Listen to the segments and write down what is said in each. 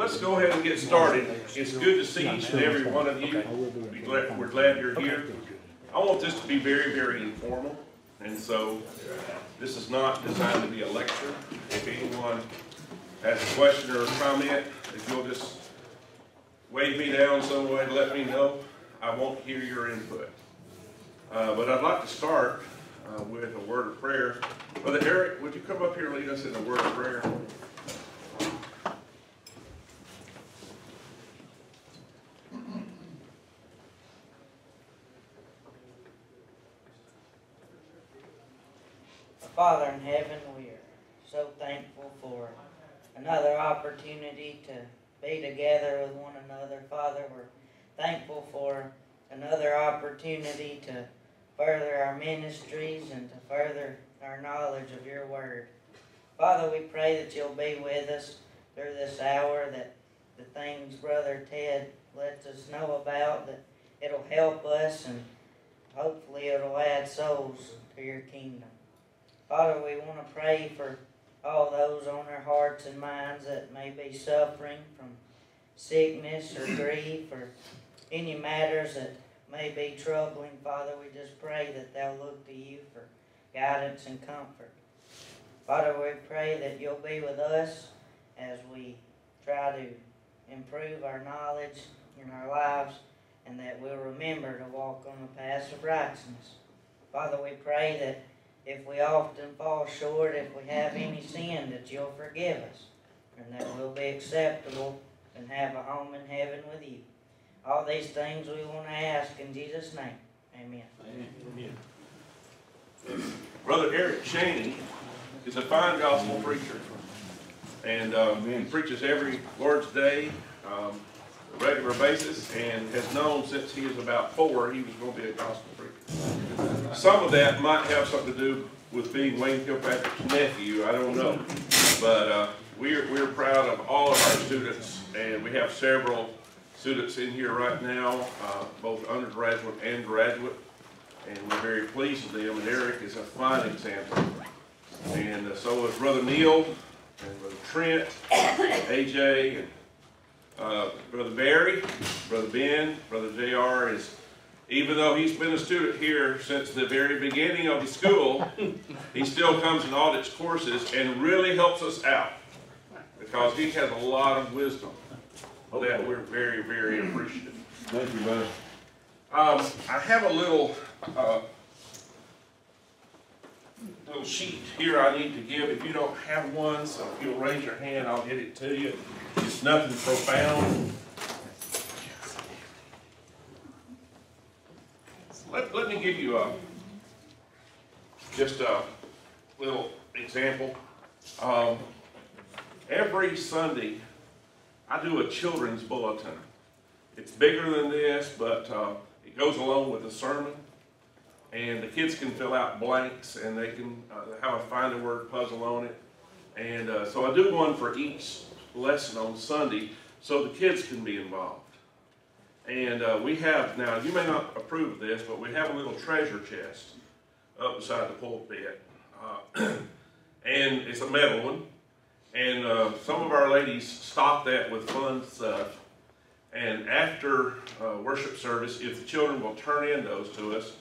let's go ahead and get started. It's good to see each and every one of you. We glad- We're glad you're here. I want this to be very, very informal, and so this is not designed to be a lecture. If anyone has a question or a comment, if you'll just wave me down some way to let me know, I won't hear your input. Uh, but I'd like to start uh, with a word of prayer. Brother Eric, would you come up here and lead us in a word of prayer? Father in heaven, we are so thankful for another opportunity to be together with one another. Father, we're thankful for another opportunity to further our ministries and to further our knowledge of your word. Father, we pray that you'll be with us through this hour, that the things Brother Ted lets us know about, that it'll help us and hopefully it'll add souls to your kingdom. Father, we want to pray for all those on their hearts and minds that may be suffering from sickness or grief or any matters that may be troubling. Father, we just pray that they'll look to you for guidance and comfort. Father, we pray that you'll be with us as we try to improve our knowledge in our lives and that we'll remember to walk on the path of righteousness. Father, we pray that if we often fall short, if we have any sin, that you'll forgive us, and that we'll be acceptable and have a home in heaven with you. All these things we want to ask in Jesus' name. Amen. Amen. Brother Eric Shaney is a fine gospel preacher. And um, he preaches every Lord's Day, um, a regular basis, and has known since he was about four he was going to be a gospel preacher. Some of that might have something to do with being Wayne Kilpatrick's nephew, I don't know. But uh, we're, we're proud of all of our students, and we have several students in here right now, uh, both undergraduate and graduate, and we're very pleased with them, and Eric is a fine example. And uh, so is Brother Neil, and Brother Trent, AJ, and uh, Brother Barry, Brother Ben, Brother JR is, even though he's been a student here since the very beginning of the school, he still comes and audits courses and really helps us out because he has a lot of wisdom that we're very, very appreciative. Thank you, bud. Um, I have a little, uh, little sheet here I need to give. If you don't have one, so if you'll raise your hand, I'll get it to you. It's nothing profound. Let, let give you a, just a little example. Um, every Sunday, I do a children's bulletin. It's bigger than this, but uh, it goes along with the sermon. And the kids can fill out blanks and they can uh, have a find a word puzzle on it. And uh, so I do one for each lesson on Sunday so the kids can be involved. And uh, we have, now you may not approve of this, but we have a little treasure chest up beside the pulpit. Uh, and it's a metal one. And uh, some of our ladies stock that with fun stuff. And after uh, worship service, if the children will turn in those to us,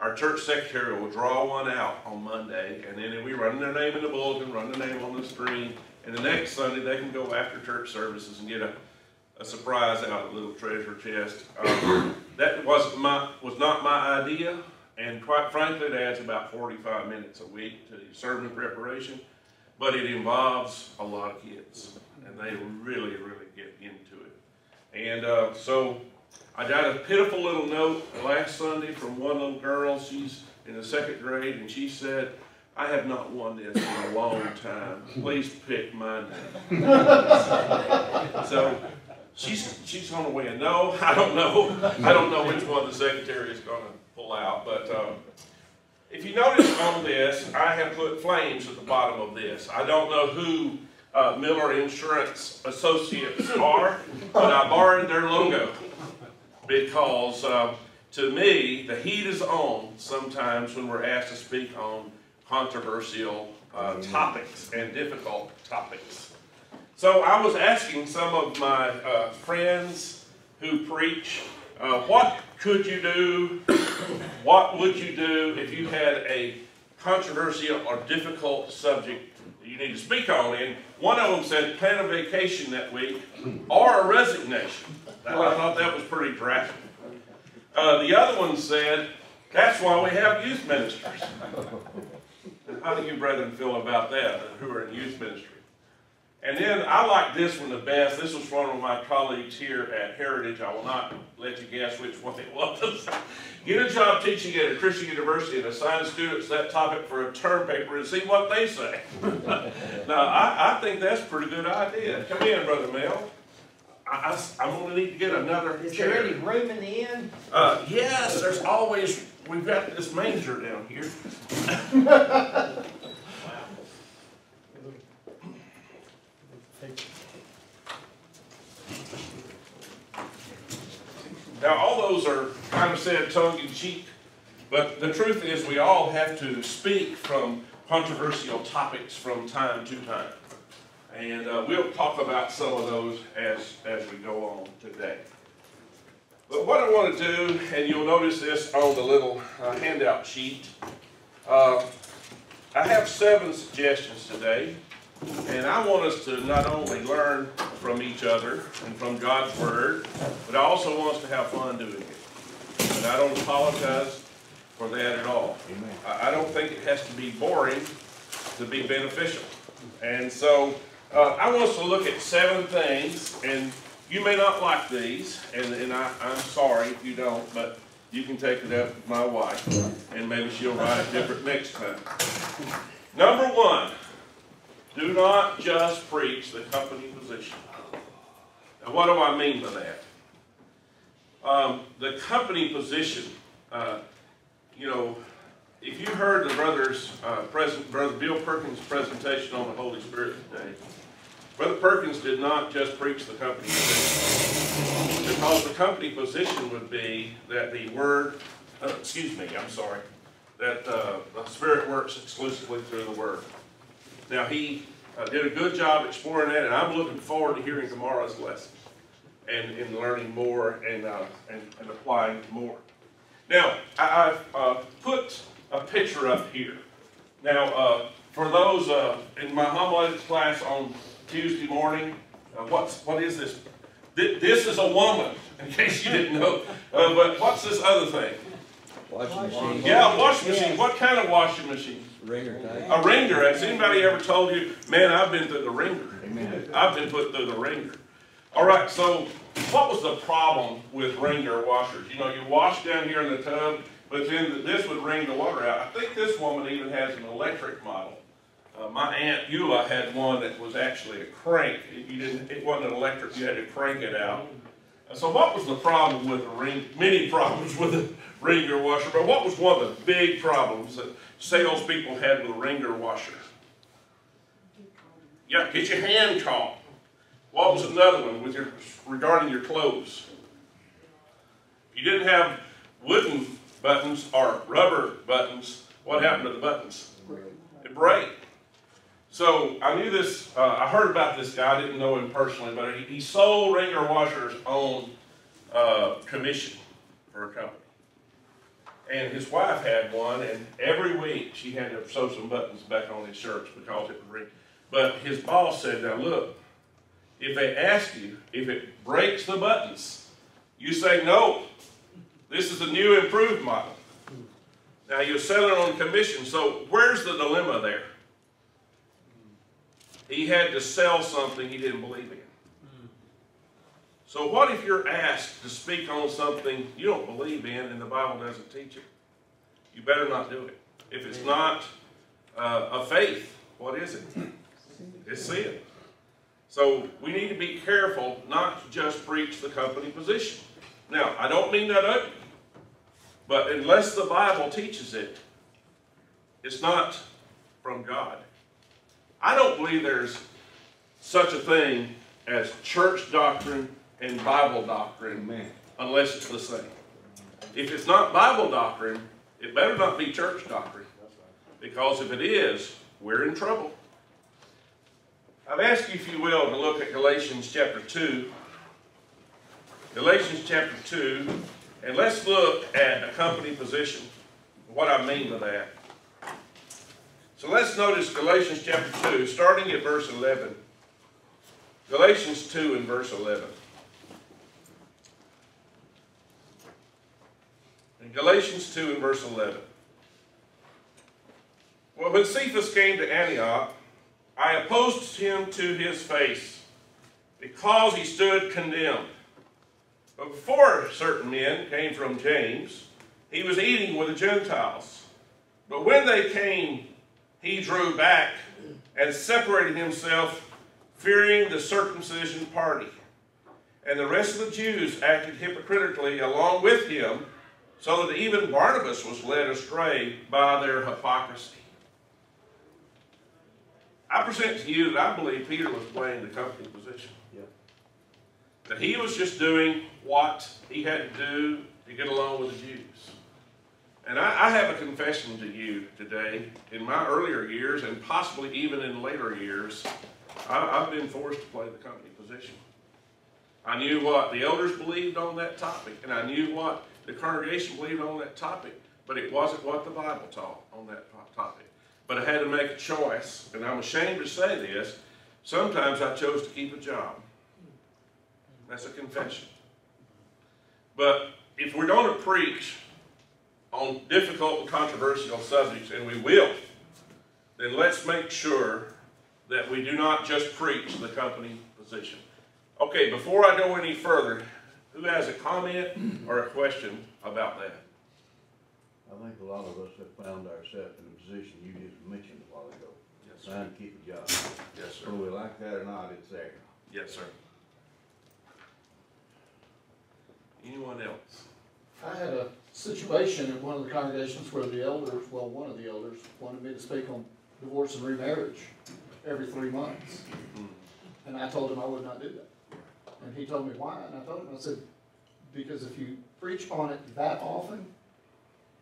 our church secretary will draw one out on Monday, and then we run their name in the bulletin, run the name on the screen, and the next Sunday they can go after church services and get a, a surprise out of the little treasure chest. Um, that was my was not my idea, and quite frankly, it adds about 45 minutes a week to sermon preparation, but it involves a lot of kids, and they really, really get into it. And uh, so I got a pitiful little note last Sunday from one little girl. She's in the second grade, and she said, I have not won this in a long time. Please pick my name. so she's she's on the way. No, I don't know. I don't know which one the secretary is going to pull out. But uh, if you notice on this, I have put flames at the bottom of this. I don't know who uh, Miller Insurance Associates are, but I borrowed their logo because uh, to me, the heat is on sometimes when we're asked to speak on controversial uh, topics and difficult topics. So I was asking some of my uh, friends who preach, uh, what could you do? What would you do if you had a controversial or difficult subject you need to speak on? And one of them said, plan a vacation that week or a resignation. I thought that was pretty drastic. Uh, the other one said, that's why we have youth ministers. How do you brethren feel about that, who are in youth ministry? And then I like this one the best. This was from one of my colleagues here at Heritage. I will not let you guess which one it was. Get a job teaching at a Christian university and assign students that topic for a term paper and see what they say. now, I, I think that's a pretty good idea. Come in, Brother Mel. I, I, am going to need to get another Is chair. there any room in the end? Uh, yes, there's always, we've got this manger down here. Now, all those are kind of said tongue in cheek, but the truth is we all have to speak from controversial topics from time to time. And uh, we'll talk about some of those as, as we go on today. But what I want to do, and you'll notice this on the little uh, handout sheet, uh, I have seven suggestions today. And I want us to not only learn from each other and from God's Word, but I also want us to have fun doing it. And I don't apologize for that at all. I, I don't think it has to be boring to be beneficial. And so uh, I want us to look at seven things, and you may not like these, and, and I, I'm sorry if you don't, but you can take it up with my wife, and maybe she'll write it different next time. Number one, do not just preach the company position. Now, what do I mean by that? Um, the company position, uh, you know, if you heard the brothers, uh, President, Brother Bill Perkins' presentation on the Holy Spirit today, Brother Perkins did not just preach the company position. Because the company position would be that the Word, uh, excuse me, I'm sorry, that uh, the Spirit works exclusively through the Word. Now, he uh, did a good job exploring that, and I'm looking forward to hearing tomorrow's lesson and, and learning more and, uh, and, and applying more. Now, I, have uh, put a picture up here. Now, uh, for those uh, in my homiletics class on Tuesday morning, uh, what's, what is this? This is a woman, in case you didn't know. Uh, but what's this other thing? Washing machine. Yeah, washing machine. What kind of washing machine? Wringer. A wringer. Has anybody ever told you, man, I've been through the wringer? Amen. I've been put through the wringer. All right, so what was the problem with wringer washers? You know, you wash down here in the tub, but then this would wring the water out. I think this woman even has an electric model. Uh, my aunt Eula had one that was actually a crank. It, you didn't, it wasn't electric. You had to crank it out. So what was the problem with the ring? Many problems with the wringer washer, but what was one of the big problems that salespeople had with a wringer washer? Yeah, get your hand caught. What was another one with your regarding your clothes? If you didn't have wooden buttons or rubber buttons, what happened to the buttons? It break. So I knew this, uh, I heard about this guy, I didn't know him personally, but he, he sold wringer washers on uh, commission for a company. And his wife had one, and every week she had to sew some buttons back on his shirts because it would wring. But his boss said, now look, if they ask you if it breaks the buttons, you say no. This is a new improved model. Now you're selling on commission, so where's the dilemma there? He had to sell something he didn't believe in. So what if you're asked to speak on something you don't believe in and the Bible doesn't teach it? You better not do it. If it's not uh, a faith, what is it? It's sin. So we need to be careful not to just preach the company position. Now, I don't mean that ugly, but unless the Bible teaches it, it's not from God. I don't believe there's such a thing as church doctrine and Bible doctrine Amen. unless it's the same. If it's not Bible doctrine, it better not be church doctrine. Because if it is, we're in trouble. I've asked you, if you will, to look at Galatians chapter 2. Galatians chapter 2, and let's look at a company position. What I mean by that. So let's notice Galatians chapter 2, starting at verse 11. Galatians 2 and verse 11. Galatians 2 and verse 11. Well, when Cephas came to Antioch, I opposed him to his face, because he stood condemned. But before certain men came from James, he was eating with the Gentiles. But when they came, he drew back and separated himself, fearing the circumcision party. And the rest of the Jews acted hypocritically along with him, so that even Barnabas was led astray by their hypocrisy. I present to you that I believe Peter was playing the company position. Yep. That he was just doing what he had to do to get along with the Jews. And I, I have a confession to you today. In my earlier years, and possibly even in later years, I, I've been forced to play the company position. I knew what the elders believed on that topic, and I knew what the congregation believed on that topic, but it wasn't what the Bible taught on that topic. But I had to make a choice, and I'm ashamed to say this. Sometimes I chose to keep a job. That's a confession. But if we're going to preach on difficult and controversial subjects, and we will, then let's make sure that we do not just preach the company position. Okay, before I go any further, who has a comment or a question about that? I think a lot of us have found ourselves in a position you just mentioned a while ago, Yes, sir. trying to keep a job. Yes, sir. Whether we like that or not, it's there. Yes, sir. Anyone else? I had a situation in one of the congregations where the elders, well, one of the elders wanted me to speak on divorce and remarriage every three months. Mm-hmm. And I told him I would not do that. And he told me why, and I told him, I said, because if you preach on it that often,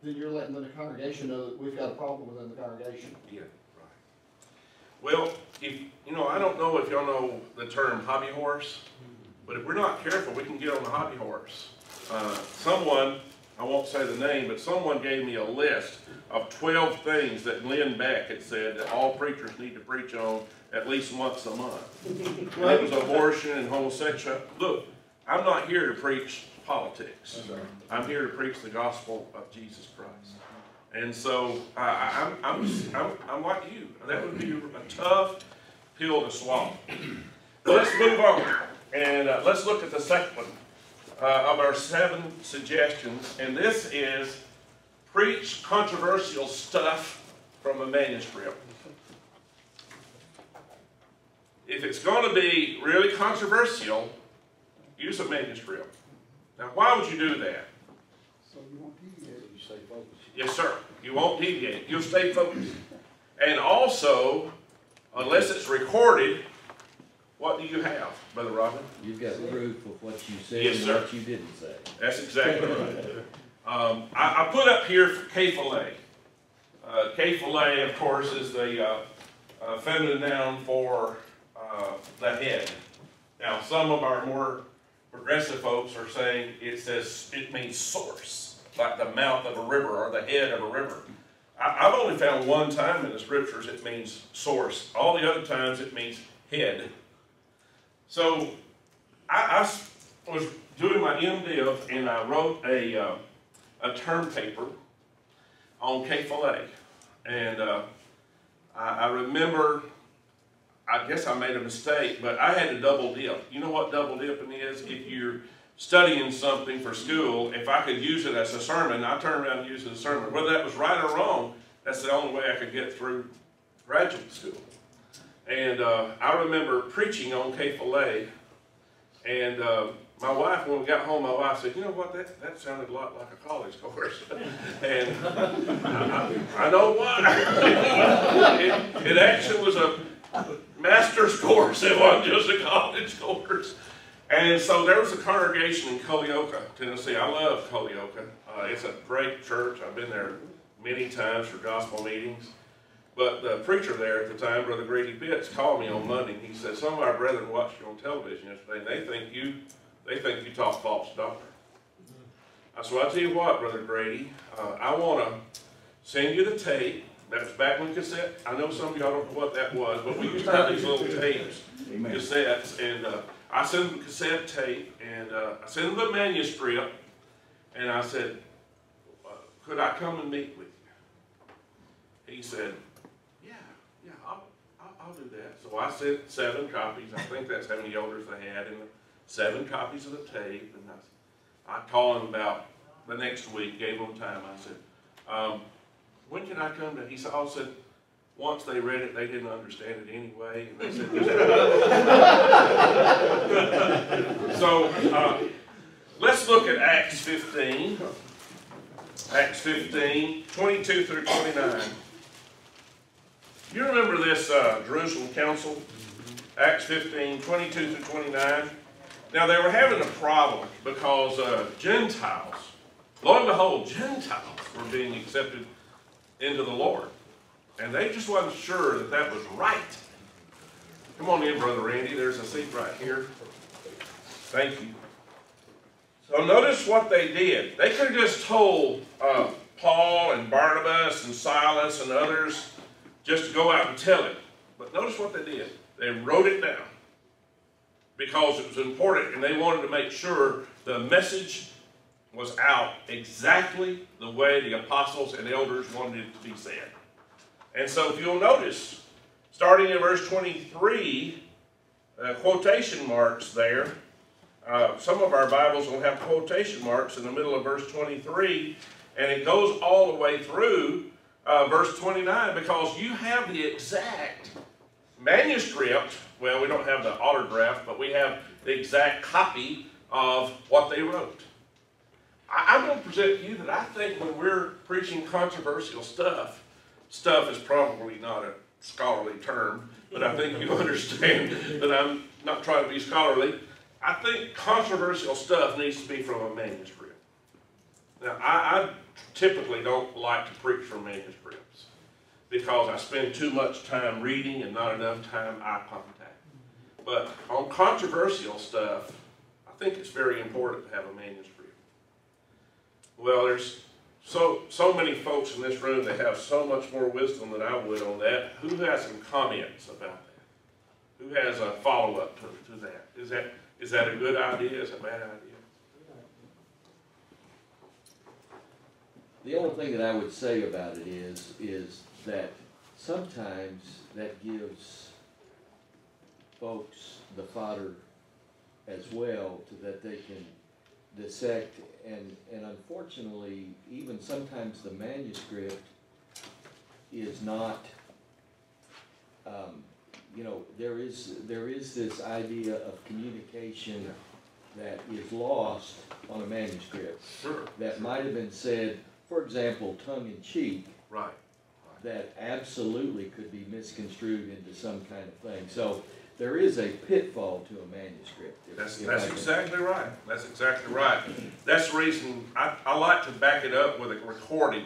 then you're letting the congregation know that we've got a problem within the congregation. Yeah, right. Well, if, you know, I don't know if y'all know the term hobby horse, but if we're not careful, we can get on the hobby horse. Uh, someone, I won't say the name, but someone gave me a list of twelve things that Lynn Beck had said that all preachers need to preach on at least once a month. And it was abortion and homosexual. Look, I'm not here to preach politics. I'm here to preach the gospel of Jesus Christ. And so I, I, I'm, I'm, I'm, I'm like you. That would be a tough pill to swallow. But let's move on and uh, let's look at the second one uh, of our seven suggestions. And this is preach controversial stuff from a manuscript. If it's going to be really controversial, use a manuscript. Now, why would you do that? So you won't deviate. You stay focused. Yes, sir. You won't deviate. You'll stay focused. And also, unless it's recorded, what do you have, Brother Robin? You've got proof of what you said Yes, and sir. what you didn't say. That's exactly right. Um, I, I put up here for kephale. Uh, of course, is the uh, uh, feminine noun for uh, the head. Now, some of our more progressive folks are saying it says it means source, like the mouth of a river or the head of a river. I, I've only found one time in the scriptures it means source. All the other times it means head. So I was doing my MDiv and I wrote a, uh, a term paper on kephale. And uh, I, I remember, I guess I made a mistake, but I had to double dip. You know what double dipping is? If you're studying something for school, if I could use it as a sermon, I turn around and use it as a sermon. Whether that was right or wrong, that's the only way I could get through graduate school. And uh, I remember preaching on kephale, and uh, my wife, when we got home, my wife said, "You know what? That that sounded a lot like a college course." and I, I, I know why. it, it actually was a master's course. It wasn't just a college course. And so there was a congregation in Culleoka, Tennessee. I love Culleoka. Uh, it's a great church. I've been there many times for gospel meetings. But the preacher there at the time, Brother Grady Pitts, called me on Monday, he said, some of our brethren watched you on television yesterday, and they think you, they think you taught false doctrine. I said, well, I tell you what, Brother Grady, uh, I wanna send you the tape, that was back when cassette, I know some of y'all don't know what that was, but we used to have these little tapes, Amen. cassettes, and, uh, I sent him the cassette tape, and, uh, I sent him the manuscript, and I said, uh, could I come and meet with you? He said, yeah, yeah, I'll, I'll, I'll do that. So I sent seven copies, I think that's how many elders they had, and seven copies of the tape, and I, I called him about the next week, gave him time, I said, um, when can I come to, he said, I said, once they read it, they didn't understand it anyway, and they said, So, uh, let's look at Acts fifteen. Acts 15, 22 through twenty-nine. You remember this, uh, Jerusalem council? Acts 15, 22 through twenty-nine. Now, they were having a problem because, uh, Gentiles, lo and behold, Gentiles were being accepted into the Lord. And they just wasn't sure that that was right. Come on in, Brother Randy, there's a seat right here. Thank you. So notice what they did. They could have just told uh, Paul and Barnabas and Silas and others just to go out and tell it. But notice what they did. They wrote it down because it was important and they wanted to make sure the message was out exactly the way the apostles and elders wanted it to be said. And so if you'll notice, starting in verse 23, uh, quotation marks there, uh, some of our Bibles will have quotation marks in the middle of verse 23, and it goes all the way through uh, verse 29 because you have the exact manuscript. Well, we don't have the autograph, but we have the exact copy of what they wrote. I, I'm going to present to you that I think when we're preaching controversial stuff, stuff is probably not a scholarly term, but I think you understand that I'm not trying to be scholarly. I think controversial stuff needs to be from a manuscript. Now, I, I typically don't like to preach from manuscripts because I spend too much time reading and not enough time eye. But on controversial stuff, I think it's very important to have a manuscript. Well, there's so so many folks in this room that have so much more wisdom than I would on that. Who has some comments about that? Who has a follow up to, to that? Is that is that a good idea? Is it a bad idea? The only thing that I would say about it is, is that sometimes that gives folks the fodder as well, to that they can dissect, and, and unfortunately, even sometimes the manuscript is not, um, you know, there is, there is this idea of communication that is lost on a manuscript Sure. that might have been said, for example, tongue in cheek, Right. That absolutely could be misconstrued into some kind of thing. So there is a pitfall to a manuscript. if- That's, if that's exactly right. That's exactly right. That's the reason I, I like to back it up with a recording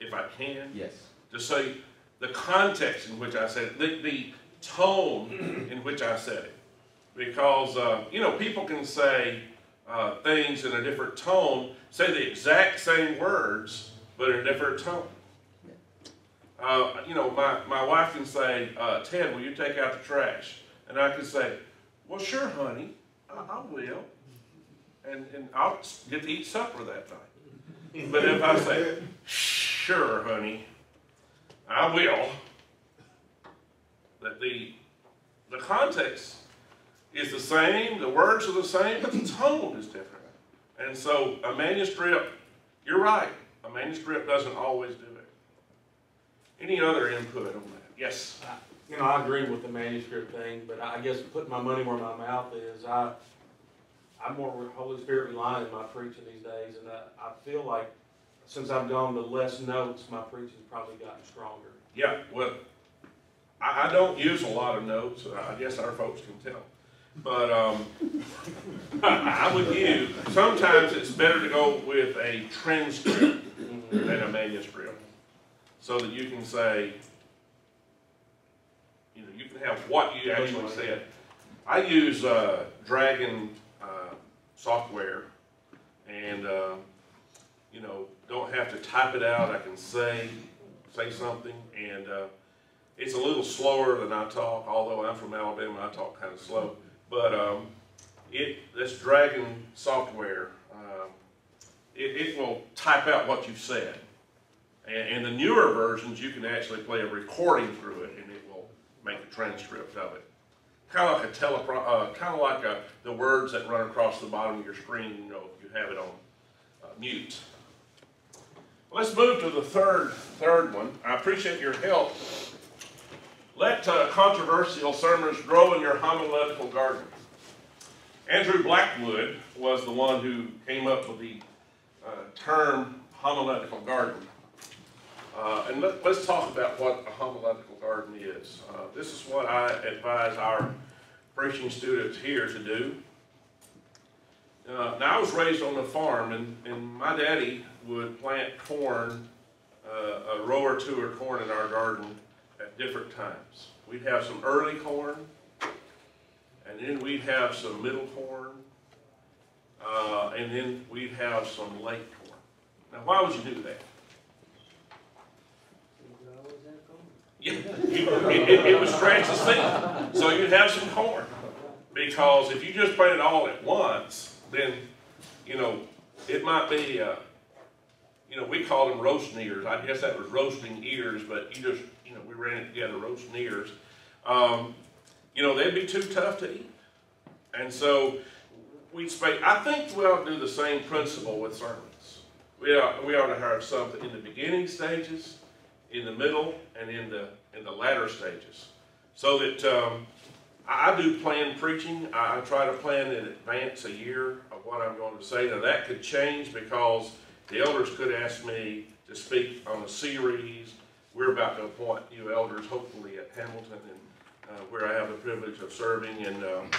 if I can, Yes, to say the context in which I said it, the, the tone in which I said it. Because, uh, you know, people can say, uh, things in a different tone, say the exact same words, but in a different tone. Uh, you know, my, my wife can say, uh, Ted, will you take out the trash? And I can say, well, sure, honey, I, I will. And, and I'll get to eat supper that night. But if I say, sure, honey, I will, that the, the context is the same, the words are the same, but the tone is different. And so a manuscript, you're right, a manuscript doesn't always do. Any other input on that? Yes? You know, I agree with the manuscript thing, but I guess putting my money where my mouth is, I, I'm more Holy Spirit reliant in my preaching these days, and I, I feel like since I've gone to less notes, my preaching's probably gotten stronger. Yeah, well, I, I don't use a lot of notes, I guess our folks can tell. But, um, I would use, sometimes it's better to go with a transcript than a manuscript. So that you can say, you know, you can have what you actually said. I use, uh, Dragon, uh, software and, uh, you know, don't have to type it out, I can say, say something, and, uh, it's a little slower than I talk, although I'm from Alabama, I talk kinda slow, but, um, it, this Dragon software, um, it, it will type out what you've said. And, and the newer versions, you can actually play a recording through it, and it will make a transcript of it. Kind of like a telepro, uh, kind of like a, the words that run across the bottom of your screen, you know, if you have it on uh, mute. Let's move to the third, third one. I appreciate your help. Let uh, controversial sermons grow in your homiletical garden. Andrew Blackwood was the one who came up with the uh, term homiletical garden. Uh, and let, us talk about what a homiletical garden is. Uh, this is what I advise our preaching students here to do. Uh, now, I was raised on a farm, and, and my daddy would plant corn, uh, a row or two of corn in our garden at different times. We'd have some early corn, and then we'd have some middle corn, uh, and then we'd have some late corn. Now, why would you do that? Yeah, it, it, it scratch the seed. So you'd have some corn. Because if you just plant it all at once, then, you know, it might be, uh, you know, we call them roasting ears. I guess that was roasting ears, but you just, you know, we ran it together, roasting ears. Um, you know, they'd be too tough to eat. And so we'd say, I think we ought to do the same principle with sermons. We ought, we ought to have something in the beginning stages, in the middle, and in the, in the latter stages. So that um, I I do plan preaching. I I try to plan in advance a year of what I'm going to say. Now that could change because the elders could ask me to speak on a series. We're about to appoint new elders, hopefully at Hamilton, and uh, where I have the privilege of serving. And um,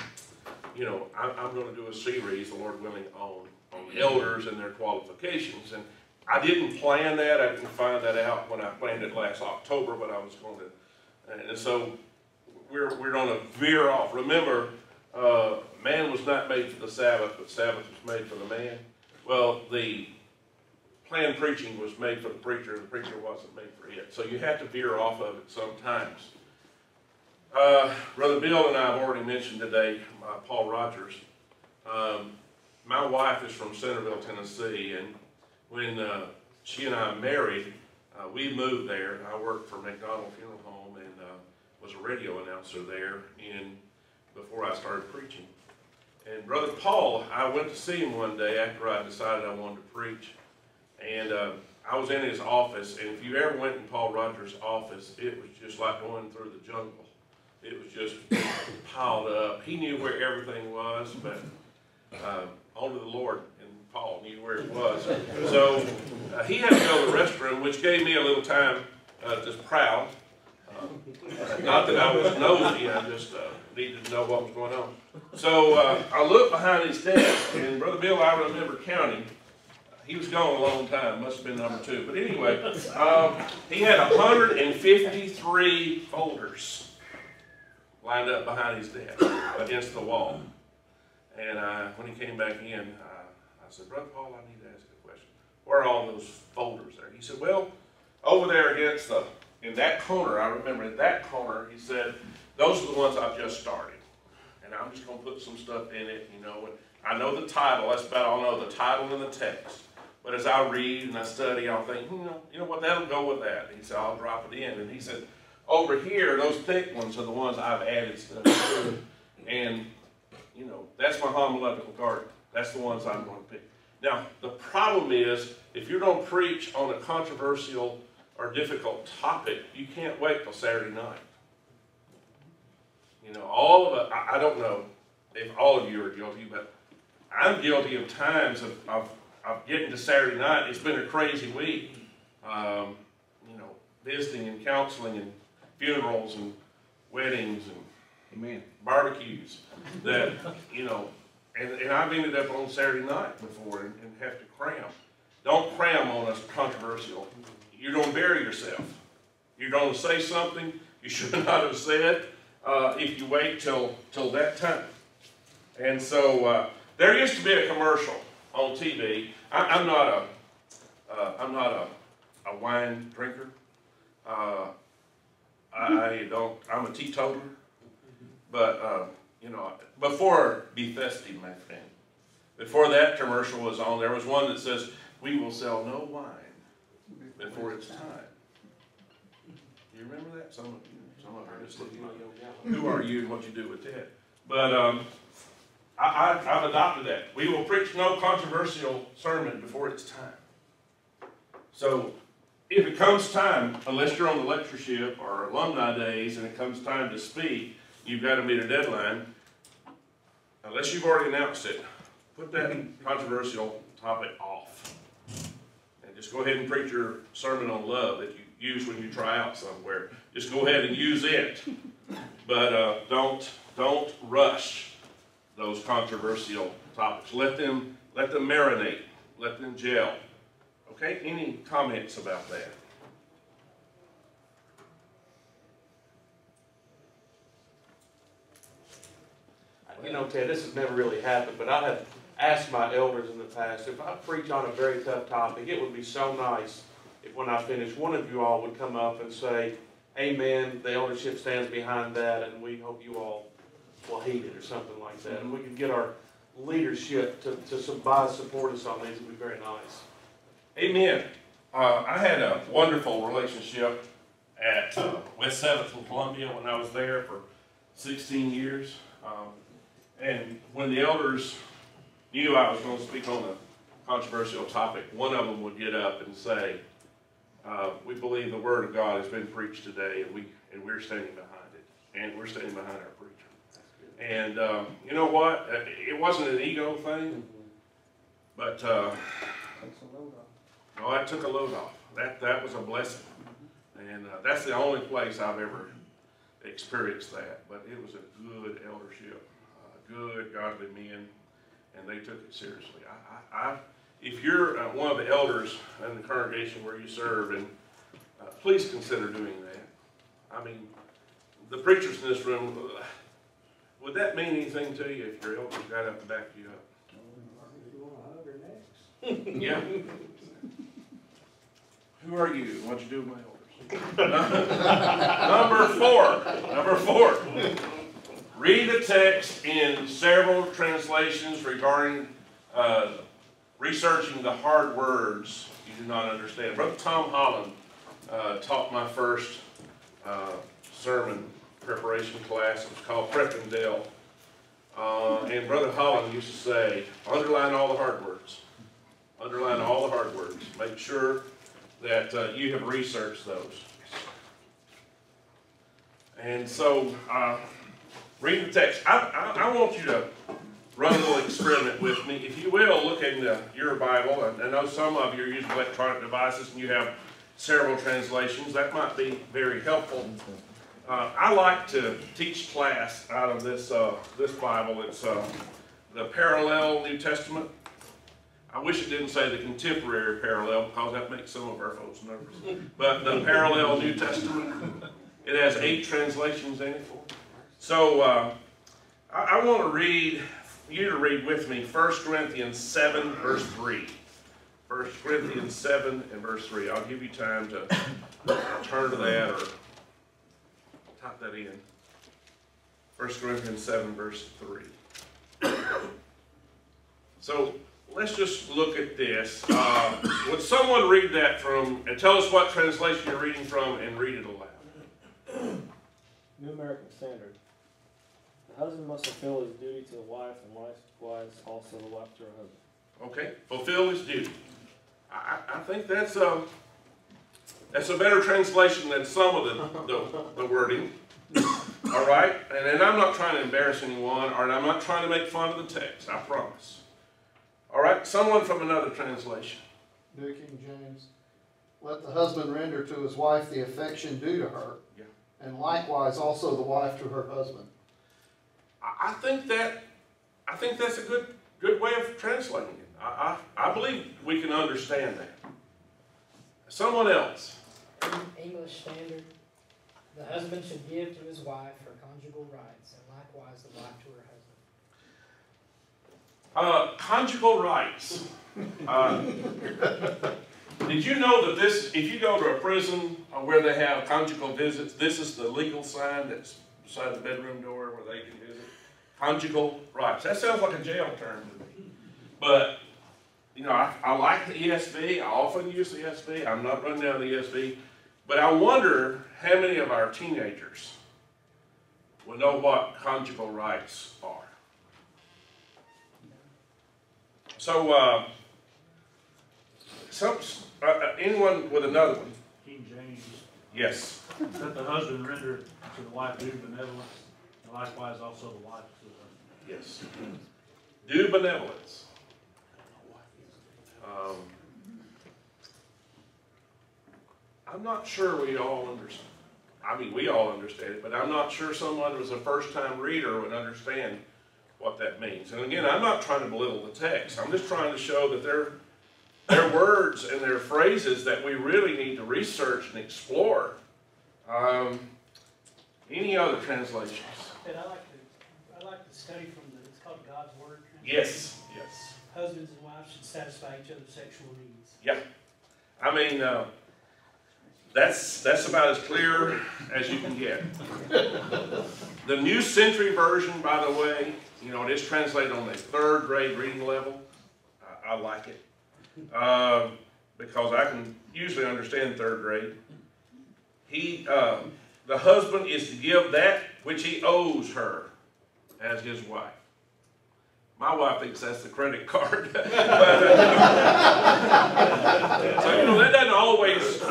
you know, I'm, I'm going to do a series, the Lord willing, on on elders and their qualifications. And I didn't plan that. I didn't find that out when I planned it last October, but I was going to. And so we're, we're going to veer off. Remember, uh, man was not made for the Sabbath, but Sabbath was made for the man. Well, the planned preaching was made for the preacher, and the preacher wasn't made for it. So you have to veer off of it sometimes. Uh, Brother Bill and I have already mentioned today, uh, Paul Rogers. Um, my wife is from Centerville, Tennessee, and when uh, she and I married, uh, we moved there. I worked for McDonald Funeral Home and uh, was a radio announcer there in before I started preaching. And Brother Paul, I went to see him one day after I decided I wanted to preach, and uh, I was in his office. And if you ever went in Paul Rogers' office, it was just like going through the jungle. It was just piled up. He knew where everything was, but uh, only the Lord Paul knew where it was. So uh, he had to go to the restroom, which gave me a little time uh, just proud. Uh, not that I was nosy, I just uh, needed to know what was going on. So uh, I looked behind his desk, and Brother Bill, I remember counting. He was gone a long time, must have been number two. But anyway, um, he had 153 folders lined up behind his desk against the wall. And uh, when he came back in, I said, Brother Paul, I need to ask a question. Where are all those folders there? He said, Well, over there against the, in that corner, I remember in that corner, he said, Those are the ones I've just started. And I'm just going to put some stuff in it, you know. And I know the title, that's about all I know, the title and the text. But as I read and I study, I'll think, hmm, you know, you know what, that'll go with that. He said, I'll drop it in. And he said, over here, those thick ones are the ones I've added stuff to. And, you know, that's my homiletical garden. That's the ones I'm going to pick. Now, the problem is, if you don't preach on a controversial or difficult topic, you can't wait till Saturday night. You know, all of I, I don't know if all of you are guilty, but I'm guilty of times of, of, of getting to Saturday night. It's been a crazy week. Um, you know, visiting and counseling and funerals and weddings and Amen. barbecues that, you know, and, and I've ended up on Saturday night before and, and have to cram. Don't cram on us controversial. You're going to bury yourself. You're going to say something, you should not have said, uh, if you wait till, till that time. And so, uh, there used to be a commercial on TV. I, I'm not a, uh, I'm not a, a wine drinker. Uh, I don't, I'm a teetotaler. But, uh, you know, before Be Thirsty, my friend, before that commercial was on, there was one that says, we will sell no wine before it's time. Do you remember that? Some of you, some of you who are you and what you do with that? But, um, I, I've adopted that. We will preach no controversial sermon before it's time. So, if it comes time, unless you're on the lectureship or alumni days and it comes time to speak, you've got to meet a deadline. Unless you've already announced it, put that controversial topic off. And just go ahead and preach your sermon on love that you use when you try out somewhere. Just go ahead and use it. But, uh, don't, don't rush those controversial topics. Let them, let them marinate, let them gel. Okay, any comments about that? You know, Ted, this has never really happened, but I have asked my elders in the past, if I preach on a very tough topic, it would be so nice if when I finish, one of you all would come up and say, amen, the eldership stands behind that, and we hope you all will heed it, or something like that. And we could get our leadership to, to support us on these, it'd be very nice. Amen. Uh, I had a wonderful relationship at uh, West Seventh in Columbia when I was there for 16 years. Um, and when the elders knew I was going to speak on a controversial topic, one of them would get up and say, uh, "We believe the Word of God has been preached today, and we and we're standing behind it, and we're standing behind our preacher." And um, you know what? It wasn't an ego thing, but. Uh, that took a load off. That, that was a blessing. And uh, that's the only place I've ever experienced that. But it was a good eldership, good godly men, and they took it seriously. I, I, I, if you're uh, one of the elders in the congregation where you serve, and uh, please consider doing that. I mean, the preachers in this room, uh, would that mean anything to you if your elders got up and backed you up? Yeah. Who are you? What'd you do with my elders? Number four, number four. Read the text in several translations regarding, uh, researching the hard words you do not understand. Brother Tom Holland, uh, taught my first, uh, sermon preparation class. It was called Preppingdale. Uh, and Brother Holland used to say, underline all the hard words. Underline all the hard words. Make sure that uh, you have researched those. And so, uh, read the text. I, I, I want you to run a little experiment with me. If you will, look in the, your Bible. and I know some of you are using electronic devices and you have several translations. That might be very helpful. Uh, I like to teach class out of this, uh, this Bible. It's uh, the Parallel New Testament. I wish it didn't say the contemporary parallel because that makes some of our folks nervous. But the parallel New Testament, it has eight translations in it. So uh, I, I want to read, you to read with me 1 Corinthians 7, verse 3. 1 Corinthians 7 and verse 3. I'll give you time to turn to that or type that in. 1 Corinthians 7, verse 3. So let's just look at this. Uh, would someone read that from, and tell us what translation you're reading from and read it aloud? New American Standard. The husband must fulfill his duty to the wife, and likewise also the wife to her husband. Okay, fulfill his duty. I, I I think that's a, that's a better translation than some of the, the, the wording. All right, and, and I'm not trying to embarrass anyone, or I'm not trying to make fun of the text, I promise. All right, someone from another translation. New King James, let the husband render to his wife the affection due to her. Yeah. And likewise also the wife to her husband. I, think that, I think that's a good, good way of translating it. I, I, I believe we can understand that. Someone else. English Standard. The husband should give to his wife her conjugal rights, and likewise the wife to her husband. Uh, conjugal rights. Uh, Did you know that this, if you go to a prison uh, where they have conjugal visits, this is the legal sign that's beside the bedroom door where they can visit? Conjugal rights. That sounds like a jail term to me. But, you know, I, I like the ESV. I often use the ESV. I'm not running down the ESV. But I wonder how many of our teenagers will know what conjugal rights are. So, uh, some, uh, anyone with another one? King James, Yes. that the husband render to the wife due benevolence, and likewise also the wife to the husband. Yes. Due benevolence. Um, I'm not sure we all understand. I mean, we all understand it, but I'm not sure someone who was a first-time reader would understand what that means. And again, I'm not trying to belittle the text. I'm just trying to show that they're, they're words and they're phrases that we really need to research and explore. Um, any other translations? And I like to, I like to study from the, it's called God's Word. Yes, yes. Husbands and wives should satisfy each other's sexual needs. Yeah, I mean, uh, that's, that's about as clear as you can get. The New Century Version, by the way, you know, it is translated on a third grade reading level. I, I like it. Uh, because I can usually understand third grade. He, uh, the husband is to give that which he owes her as his wife. My wife thinks that's the credit card. But, uh, so, you know, that doesn't always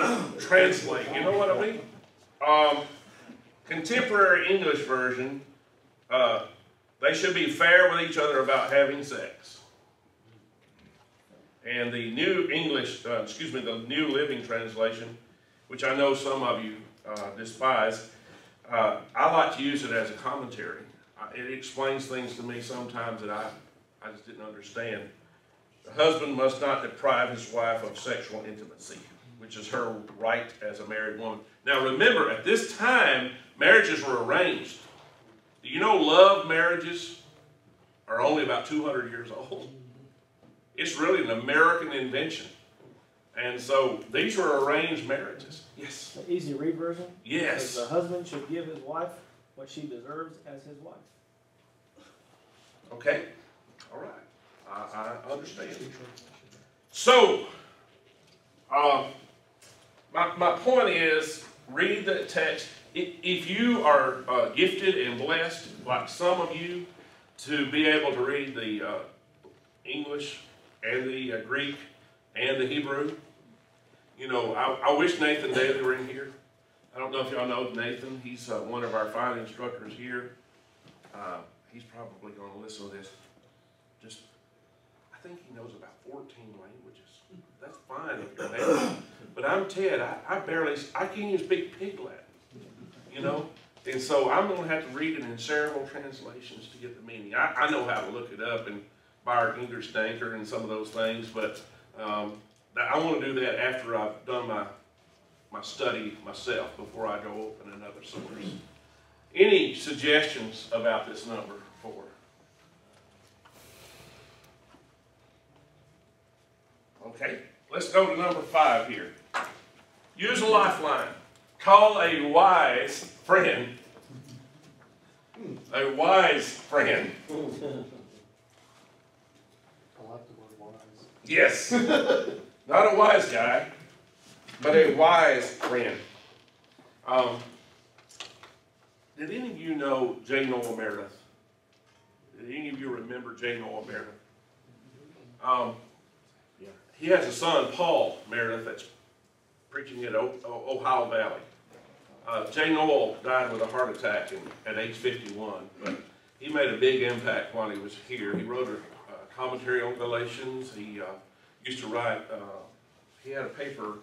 translate, you know what I mean? Um, contemporary English version, uh, they should be fair with each other about having sex. And the New English, uh, excuse me, the New Living Translation, which I know some of you uh, despise, uh, I like to use it as a commentary. It explains things to me sometimes that I, I just didn't understand. The husband must not deprive his wife of sexual intimacy, which is her right as a married woman. Now remember, at this time, marriages were arranged. Do you know love marriages are only about 200 years old? It's really an American invention. And so these were arranged marriages. Yes. The easy read version. Yes. The husband should give his wife what she deserves as his wife. Okay, all right, I, I understand. So, uh, my, my point is, read the text. If, you are uh, gifted and blessed, like some of you, to be able to read the uh, English and the uh, Greek and the Hebrew, you know, I, I wish Nathan Daly were in here. I don't know if y'all know Nathan. He's uh, one of our fine instructors here. He's probably going to listen to this. Just, I think he knows about 14 languages. That's fine if you're. But I'm Ted. I, I barely, I can't even speak pig Latin. You know? And so I'm going to have to read it in several translations to get the meaning. I, I know how to look it up and Bauer Gingrich Danker and some of those things, but um, I want to do that after I've done my, my study myself before I go open another source. Any suggestions about this number four? Okay, let's go to number five here. Use a lifeline. Call a wise friend. A wise friend. I like the word wise. Yes. Not a wise guy, but a wise friend. Um, did any of you know J. Noel Meredith? Did any of you remember J. Noel Meredith? Um, he has a son, Paul Meredith, that's preaching at O- Ohio Valley. Uh, J. Noel died with a heart attack in, at age 51, but he made a big impact while he was here. He wrote a, a commentary on Galatians. He uh, used to write, uh, he had a paper,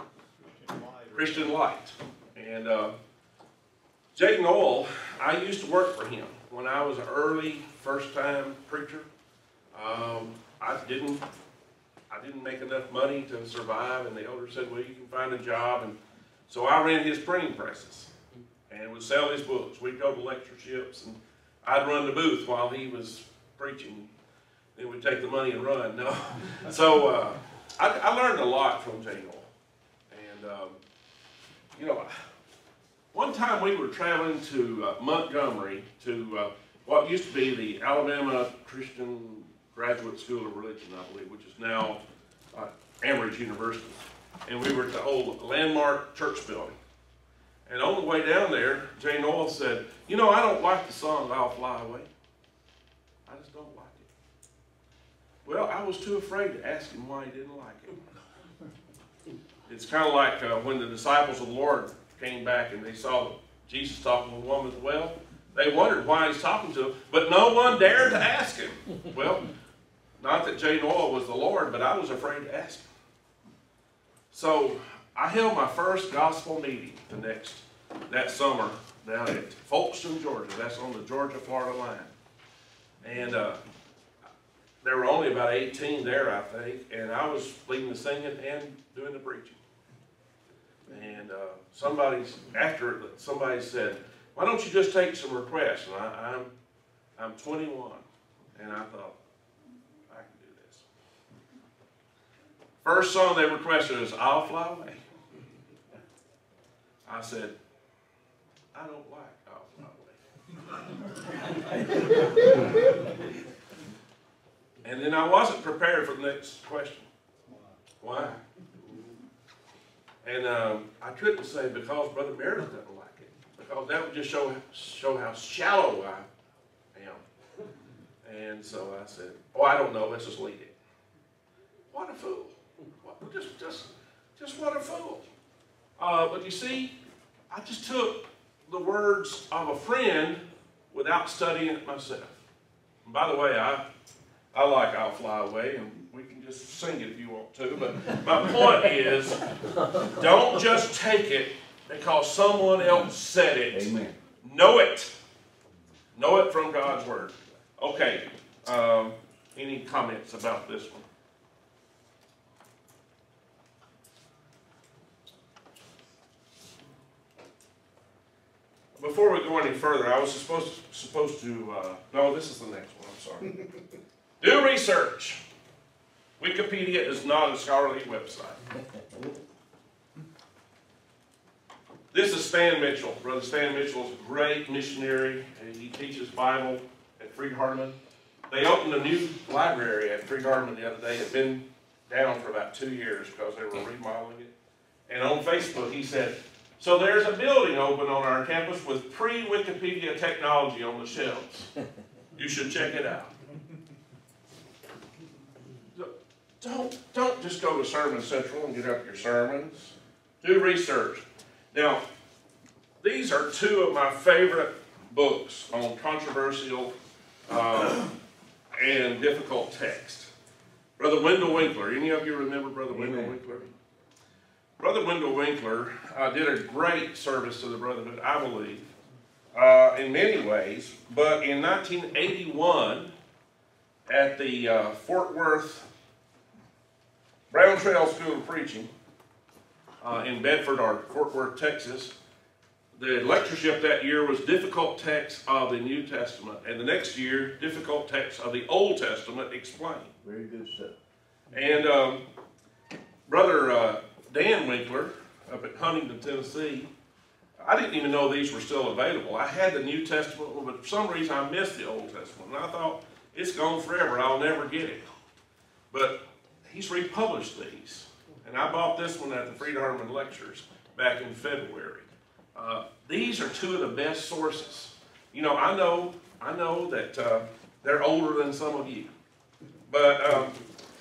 Christian Light. And uh, Jay Noel, I used to work for him when I was an early first-time preacher. Um, I didn't, didn't make enough money to survive, and the elder said, "Well, you can find a job." And so I ran his printing presses, and would sell his books. We'd go to lectureships, and I'd run the booth while he was preaching. Then we'd take the money and run. No, so uh, I, I learned a lot from Jay Noel, and um, you know, one time we were traveling to uh, Montgomery to uh, what used to be the Alabama Christian Graduate School of Religion, I believe, which is now uh, University. And we were at the old landmark church building. And on the way down there, Jay Noel said, You know, I don't like the song I'll Fly Away. I just don't like it. Well, I was too afraid to ask him why he didn't like it. It's kind of like uh, when the disciples of the Lord came back and they saw Jesus talking to a woman at the well. They wondered why he's talking to them, but no one dared to ask him. Well, not that Jay Noel was the Lord, but I was afraid to ask him. So I held my first gospel meeting the next that summer down at Folkston, Georgia. That's on the Georgia-Florida line. And uh, there were only about 18 there, I think, and I was leading the singing and doing the preaching. And uh, somebody's after it, somebody said, "Why don't you just take some requests?" And I, I'm I'm 21, and I thought I can do this. First song they requested is "I'll Fly Away." I said, "I don't like I'll Fly Away." and then I wasn't prepared for the next question. Why? And um, I couldn't say because Brother Meredith doesn't like it, because that would just show show how shallow I am. And so I said, "Oh, I don't know. Let's just leave it." What a fool! Just, just, just what a fool! Uh, but you see, I just took the words of a friend without studying it myself. And by the way, I I like "I'll Fly Away," and we can just sing it if you want to. But my point is, don't just take it because someone else said it. Amen. Know it. Know it from God's Word. Okay. Um, any comments about this one? Before we go any further, I was supposed supposed to. Uh, no, this is the next one. I'm sorry. Do research. Wikipedia is not a scholarly website. This is Stan Mitchell. Brother Stan Mitchell is a great missionary, and he teaches Bible at Freed Hardeman. They opened a new library at Freed Hardeman the other day. It had been down for about two years because they were remodeling it. And on Facebook, he said, so there's a building open on our campus with pre-Wikipedia technology on the shelves. You should check it out. Don't, don't just go to Sermon Central and get up your sermons. Do research. Now, these are two of my favorite books on controversial uh, and difficult text. Brother Wendell Winkler. Any of you remember Brother Wendell Winkler? Brother Wendell Winkler uh, did a great service to the Brotherhood, I believe, uh, in many ways. But in 1981, at the uh, Fort Worth Brown Trail School of Preaching uh, in Bedford or Fort Worth, Texas, the lectureship that year was difficult texts of the New Testament, and the next year, difficult texts of the Old Testament explained. Very good stuff. And um, Brother uh, Dan Winkler up at Huntingdon, Tennessee, I didn't even know these were still available. I had the New Testament, but for some reason I missed the Old Testament. And I thought, it's gone forever, I'll never get it. But he's republished these. And I bought this one at the Freed Hardeman Lectures back in February. Uh, these are two of the best sources. You know, I know, I know that uh, they're older than some of you. But um,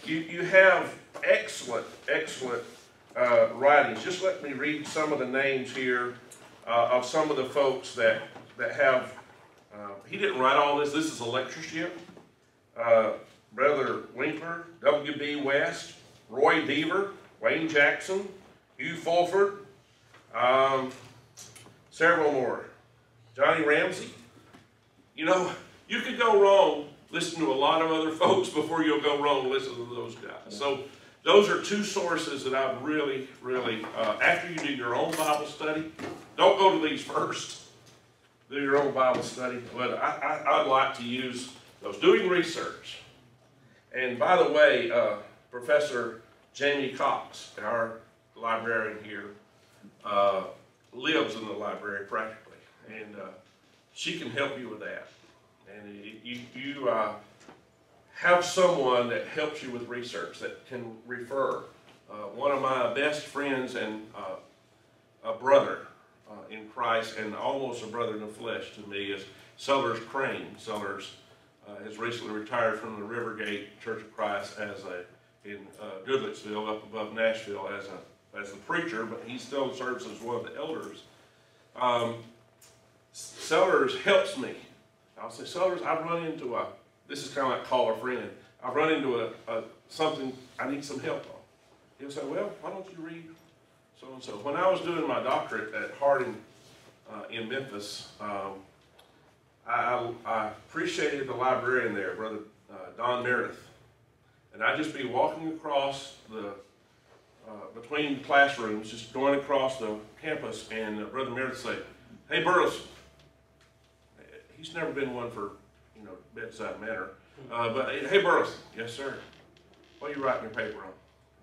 you, you have excellent, excellent uh, writings. Just let me read some of the names here uh, of some of the folks that, that have. Uh, he didn't write all this. This is a lectureship. Uh, Brother Winkler, W.B. West, Roy Deaver, Wayne Jackson, Hugh Fulford, um, several more. Johnny Ramsey. You know, you could go wrong listening to a lot of other folks before you'll go wrong listening to those guys. So those are two sources that I've really, really, uh, after you do your own Bible study, don't go to these first. do your own Bible study, but I, I, I'd like to use those, doing research. And by the way, uh, Professor Jamie Cox, our librarian here, uh, lives in the library practically, and, uh, she can help you with that. And you, you, uh, have someone that helps you with research, that can refer. Uh, one of my best friends and, uh, a brother, uh, in Christ and almost a brother in the flesh to me is Sellers Crane. Sellers, uh, has recently retired from the Rivergate Church of Christ as a, in, uh, Goodlettsville up above Nashville as a, as a preacher, but he still serves as one of the elders. Um, Sellers helps me. I'll say, Sellers, I've run into a, this is kind of like call a friend. I've run into a, a, something I need some help on. He'll say, well, why don't you read so and so? When I was doing my doctorate at Harding, uh, in Memphis, um, I, I, I appreciated the librarian there, Brother uh, Don Meredith. And I'd just be walking across the, uh, between classrooms, just going across the campus, and uh, Brother Meredith say, hey, Burleson. He's never been one for, you know, bedside manner. Uh, but, hey, Burleson, yes, sir. What are you writing your paper on?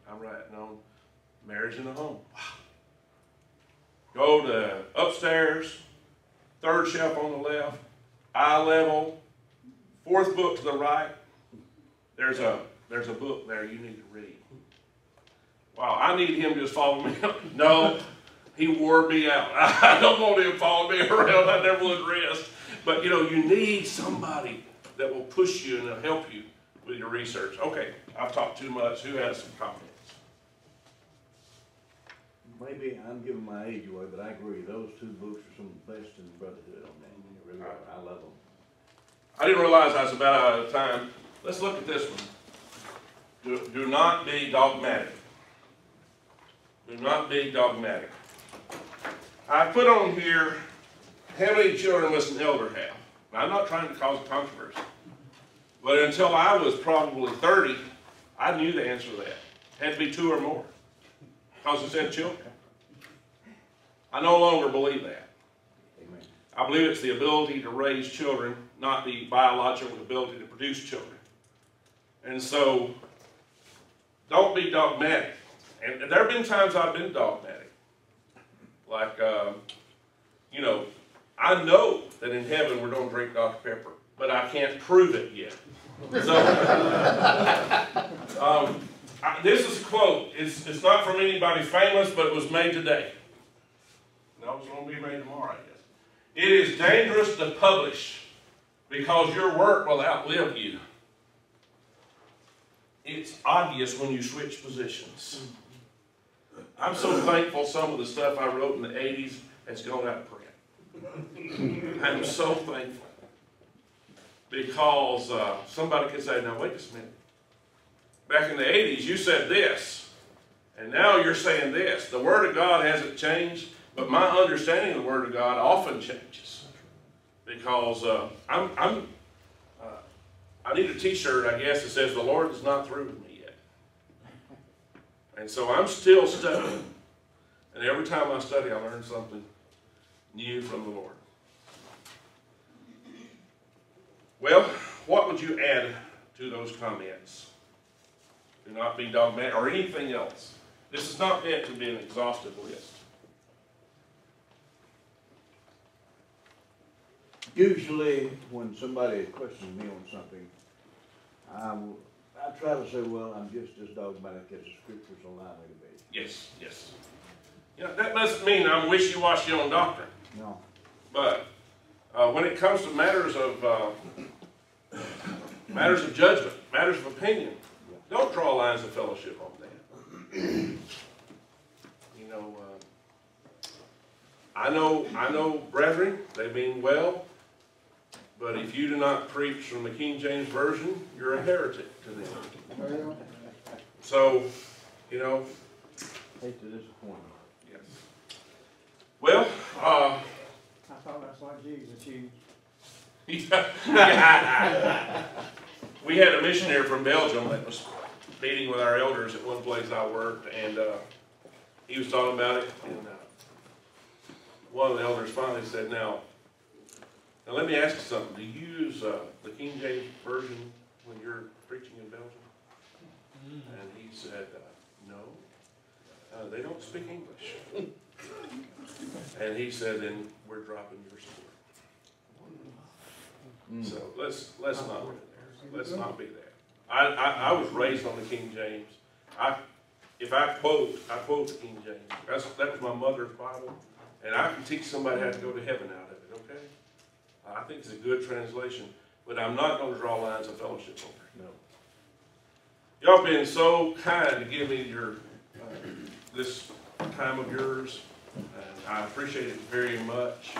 I'm writing on marriage in the home. Go to upstairs, third shelf on the left, eye level, fourth book to the right. There's a there's a book there you need to read. Wow, I need him to just follow me. no, he wore me out. I don't want him following me around. I never would rest. But you know, you need somebody that will push you and will help you with your research. Okay, I've talked too much. Who has some comments? Maybe I'm giving my age away, but I agree, those two books are some of the best in the Brotherhood that, really are, I love them. I didn't realize I was about out of time. Let's look at this one. Do, do not be dogmatic. Do not be dogmatic. I put on here, how many children must an elder have? Now, I'm not trying to cause a controversy. But until I was probably thirty, I knew the answer to that. Had to be two or more. Because it said children. I no longer believe that. I believe it's the ability to raise children, not the biological ability to produce children. And so, don't be dogmatic. And there have been times I've been dogmatic. Like, um, you know, I know that in heaven we're going to drink Dr. Pepper, but I can't prove it yet. So, um, I, this is a quote. It's, it's not from anybody famous, but it was made today. No, it's going to be made tomorrow, I guess. It is dangerous to publish because your work will outlive you. It's obvious when you switch positions. I'm so thankful some of the stuff I wrote in the 80s has gone out of print. I'm so thankful. Because uh, somebody could say, now wait a minute. Back in the 80s, you said this, and now you're saying this. The Word of God hasn't changed, but my understanding of the Word of God often changes. Because uh, I'm, I'm uh, I need a T-shirt, I guess, that says the Lord is not through with me yet. And so I'm still studying. And every time I study, I learn something new from the Lord. Well, what would you add to those comments? Do not be dogmatic or anything else. This is not meant to be an exhaustive list. Usually, when somebody questions me on something, I will, I try to say, well, I'm just as dogmatic as the scriptures allow me to be. Yes, yes. You know, that doesn't mean I'm wishy-washy on doctrine. No, But uh, when it comes to matters of uh, matters of judgment, matters of opinion, don't draw lines of fellowship on that. you know, uh, I know, I know, brethren, they mean well, but if you do not preach from the King James version, you're a heretic to them. So, you know, hate to disappoint. Well, uh, I thought that's like Jesus used. we had a missionary from Belgium that was meeting with our elders at one place I worked, and uh, he was talking about it. And uh, one of the elders finally said, "Now, Now, let me ask you something, do you use, uh, the King James Version when you're preaching in Belgium? And he said, uh, no, uh, they don't speak English. And he said, then we're dropping your support. So let's, let's not be there, let's not be there. I, I, I was raised on the King James. I, if I quote, I quote the King James. That's, that was my mother's Bible, and I can teach somebody how to go to heaven out of it, okay? I think it's a good translation, but I'm not gonna draw lines of fellowship over it. No. Y'all been so kind to give me your, uh, this time of yours, and I appreciate it very much.